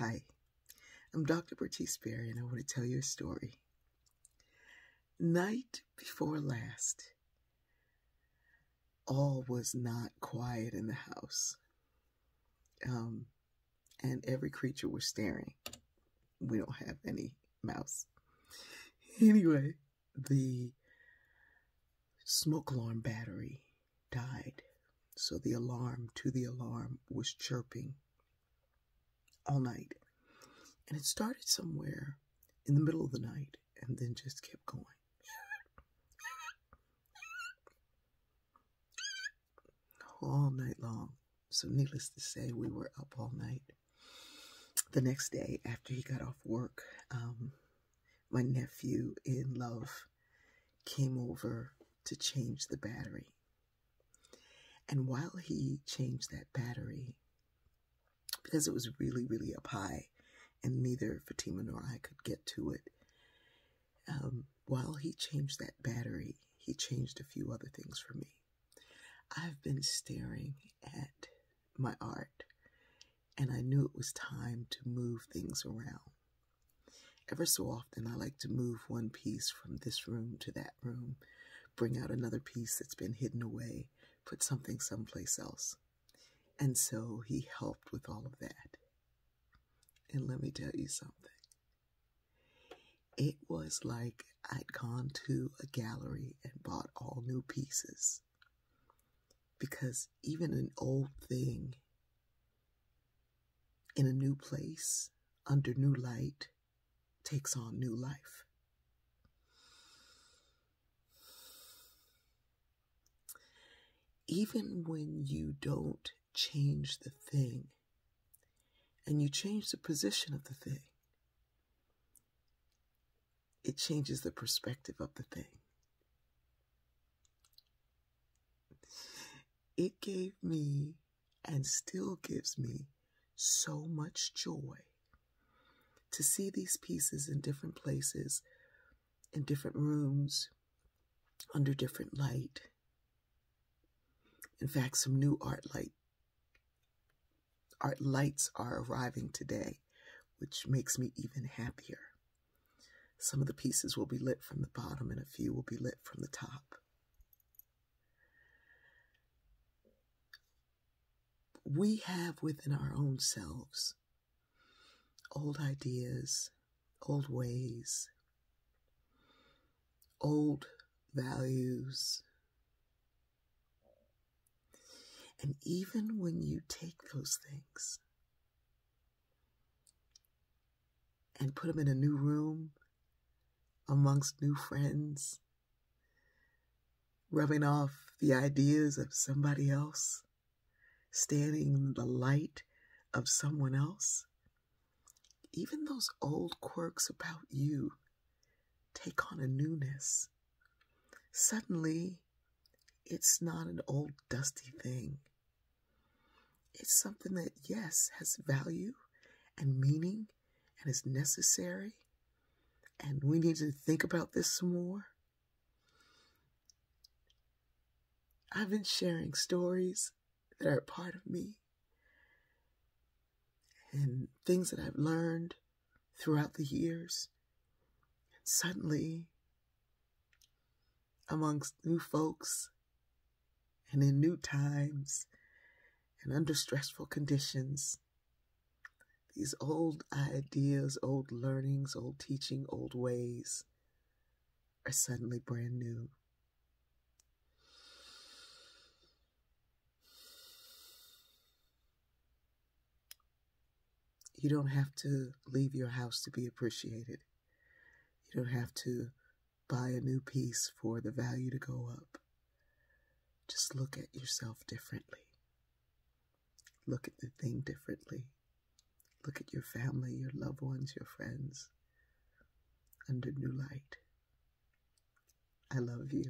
Hi, I'm Dr. Bertice Berry, and I want to tell you a story. Night before last, all was not quiet in the house. Um, and every creature was staring. We don't have any mouse. Anyway, the smoke alarm battery died. So the alarm to the alarm was chirping all night. And it started somewhere in the middle of the night and then just kept going. All night long. So, needless to say, we were up all night. The next day, after he got off work, um, my nephew in love came over to change the battery. And while he changed that battery, because it was really, really up high, and neither Fatima nor I could get to it, um, while he changed that battery, he changed a few other things for me. I've been staring at my art, and I knew it was time to move things around. Ever so often, I like to move one piece from this room to that room, bring out another piece that's been hidden away, put something someplace else. And so he helped with all of that. And let me tell you something. It was like I'd gone to a gallery and bought all new pieces. Because even an old thing in a new place, under new light, takes on new life. even when you don't change the thing. And you change the position of the thing, it changes the perspective of the thing. It gave me and still gives me so much joy to see these pieces in different places, in different rooms, under different light. In fact, some new art light art lights are arriving today, which makes me even happier. Some of the pieces will be lit from the bottom and a few will be lit from the top. We have within our own selves old ideas, old ways, old values, And even when you take those things and put them in a new room amongst new friends, rubbing off the ideas of somebody else, standing in the light of someone else, even those old quirks about you take on a newness. Suddenly, it's not an old dusty thing. It's something that, yes, has value and meaning and is necessary. And we need to think about this some more. I've been sharing stories that are part of me and things that I've learned throughout the years. And suddenly, amongst new folks and in new times, and under stressful conditions, these old ideas, old learnings, old teaching, old ways are suddenly brand new. You don't have to leave your house to be appreciated. You don't have to buy a new piece for the value to go up. Just look at yourself differently. Look at the thing differently. Look at your family, your loved ones, your friends under new light. I love you.